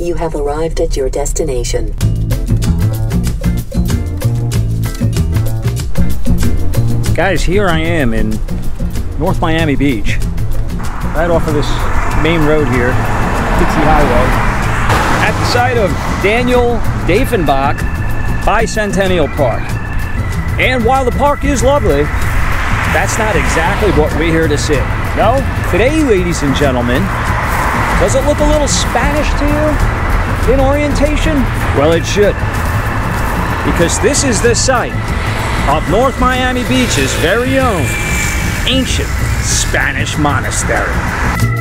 You have arrived at your destination. Guys, here I am in North Miami Beach, right off of this main road here, Dixie Highway, at the site of Daniel Diefenbach Bicentennial Park. And while the park is lovely, that's not exactly what we're here to see. No, today, ladies and gentlemen, does it look a little Spanish to you in orientation? Well, it should. Because this is the site of North Miami Beach's very own ancient Spanish monastery.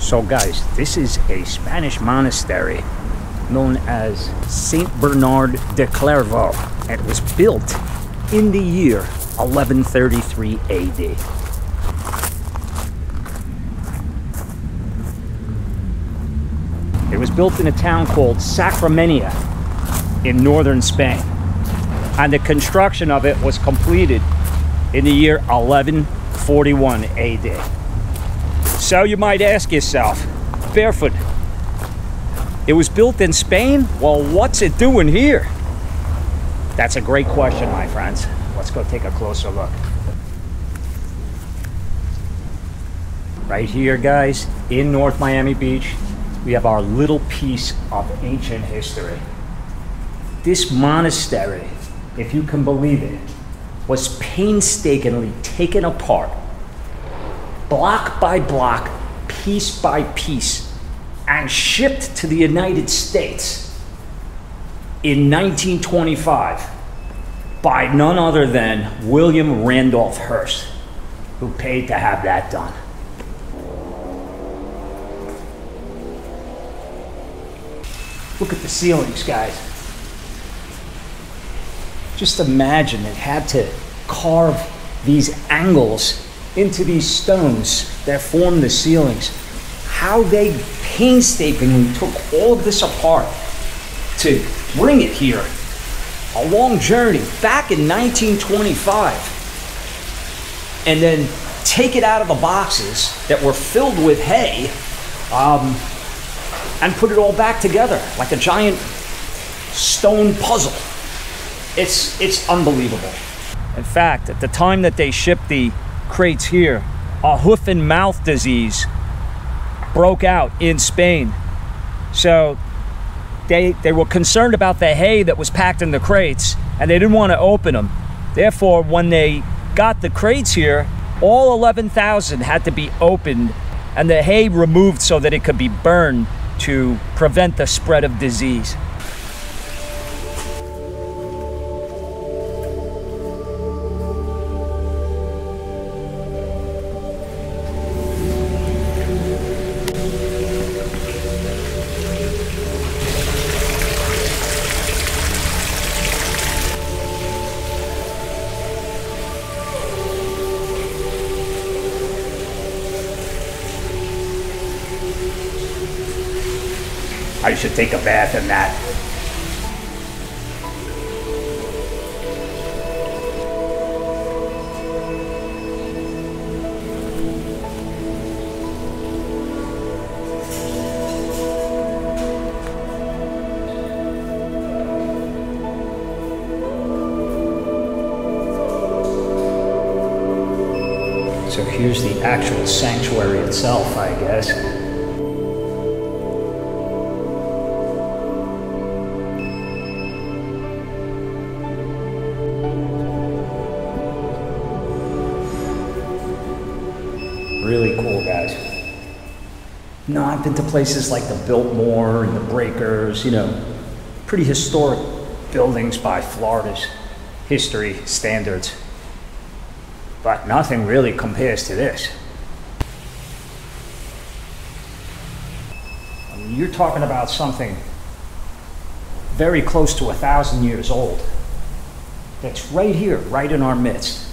So guys, this is a Spanish monastery known as Saint Bernard de Clairvaux. It was built in the year 1133 AD. It was built in a town called Sacramenia in northern Spain. And the construction of it was completed in the year 1141 AD. So you might ask yourself, Barefoot, it was built in Spain? Well, what's it doing here? That's a great question, my friends. Let's go take a closer look. Right here, guys, in North Miami Beach, we have our little piece of ancient history. This monastery, if you can believe it, was painstakingly taken apart block by block, piece by piece, and shipped to the United States in 1925 by none other than William Randolph Hearst, who paid to have that done. Look at the ceilings, guys. Just imagine it had to carve these angles into these stones that form the ceilings. How they painstakingly took all of this apart to bring it here. A long journey back in 1925. And then take it out of the boxes that were filled with hay um, and put it all back together like a giant stone puzzle. It's, it's unbelievable. In fact, at the time that they shipped the crates here, a hoof and mouth disease broke out in Spain. So they, they were concerned about the hay that was packed in the crates and they didn't want to open them. Therefore, when they got the crates here, all 11,000 had to be opened and the hay removed so that it could be burned to prevent the spread of disease. I should take a bath in that. So here's the actual sanctuary itself, I guess. Really cool, guys. No, I've been to places like the Biltmore and the Breakers, you know, pretty historic buildings by Florida's history standards. but nothing really compares to this. I mean, you're talking about something very close to a thousand years old that's right here, right in our midst.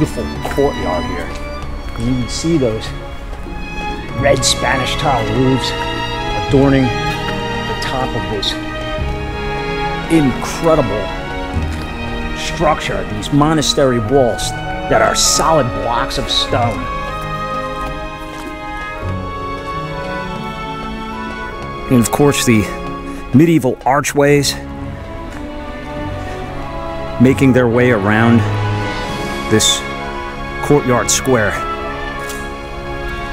Beautiful courtyard here. And you can see those red Spanish tile roofs adorning the top of this incredible structure, these monastery walls that are solid blocks of stone. And of course, the medieval archways making their way around this courtyard square.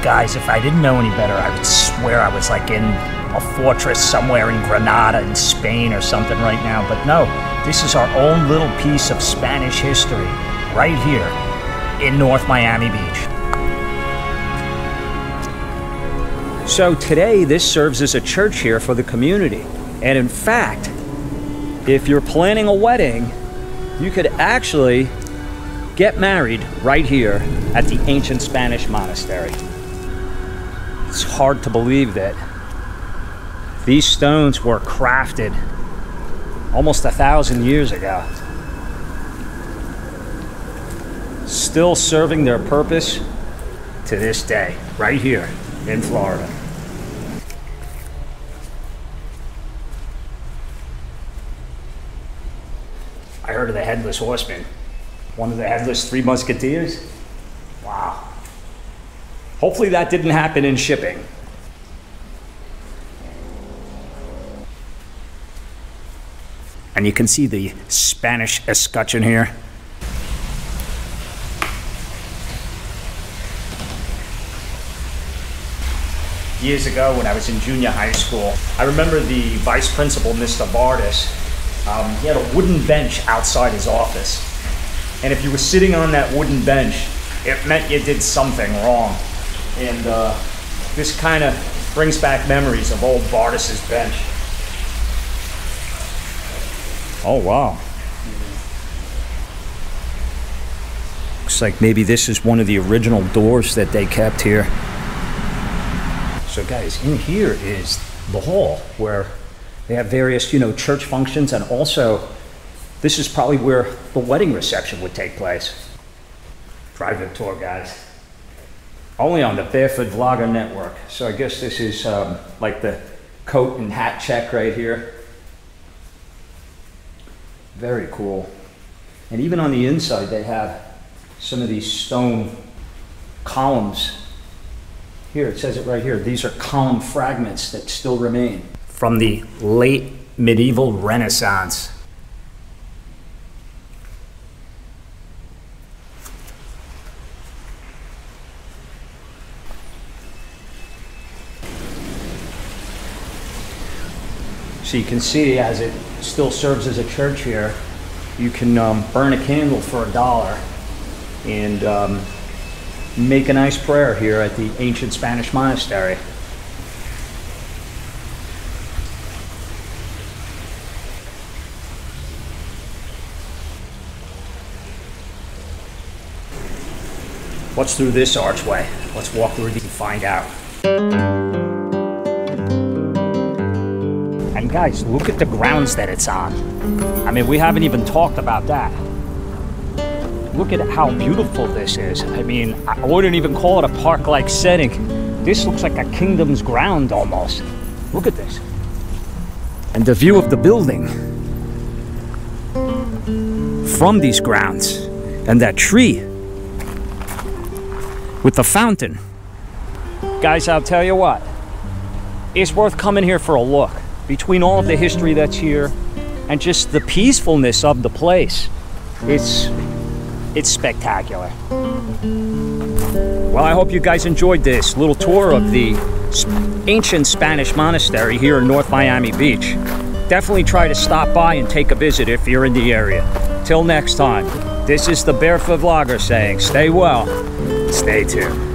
Guys, if I didn't know any better, I would swear I was like in a fortress somewhere in Granada in Spain or something right now. But no, this is our own little piece of Spanish history right here in North Miami Beach. So today, this serves as a church here for the community. And in fact, if you're planning a wedding, you could actually get married right here at the ancient Spanish monastery. It's hard to believe that these stones were crafted almost a thousand years ago. Still serving their purpose to this day, right here in Florida. I heard of the Headless Horseman one of the headless Three Musketeers. Wow. Hopefully that didn't happen in shipping. And you can see the Spanish escutcheon here. Years ago when I was in junior high school, I remember the vice principal, Mr. Vardis, um, he had a wooden bench outside his office and if you were sitting on that wooden bench, it meant you did something wrong. And uh, this kind of brings back memories of old Bardis's bench. Oh, wow. Looks like maybe this is one of the original doors that they kept here. So guys, in here is the hall where they have various, you know, church functions and also this is probably where the wedding reception would take place. Private tour, guys. Only on the Barefoot Vlogger Network. So I guess this is um, like the coat and hat check right here. Very cool. And even on the inside, they have some of these stone columns. Here, it says it right here. These are column fragments that still remain from the late medieval Renaissance. So you can see as it still serves as a church here, you can um, burn a candle for a dollar and um, make a nice prayer here at the ancient Spanish monastery. What's through this archway? Let's walk through these and find out. And guys, look at the grounds that it's on. I mean, we haven't even talked about that. Look at how beautiful this is. I mean, I wouldn't even call it a park-like setting. This looks like a kingdom's ground almost. Look at this. And the view of the building. from these grounds. And that tree with the fountain. Guys, I'll tell you what, it's worth coming here for a look. Between all of the history that's here and just the peacefulness of the place, it's it's spectacular. Well, I hope you guys enjoyed this little tour of the ancient Spanish monastery here in North Miami Beach. Definitely try to stop by and take a visit if you're in the area. Till next time, this is the Barefoot Vlogger saying, stay well, stay tuned.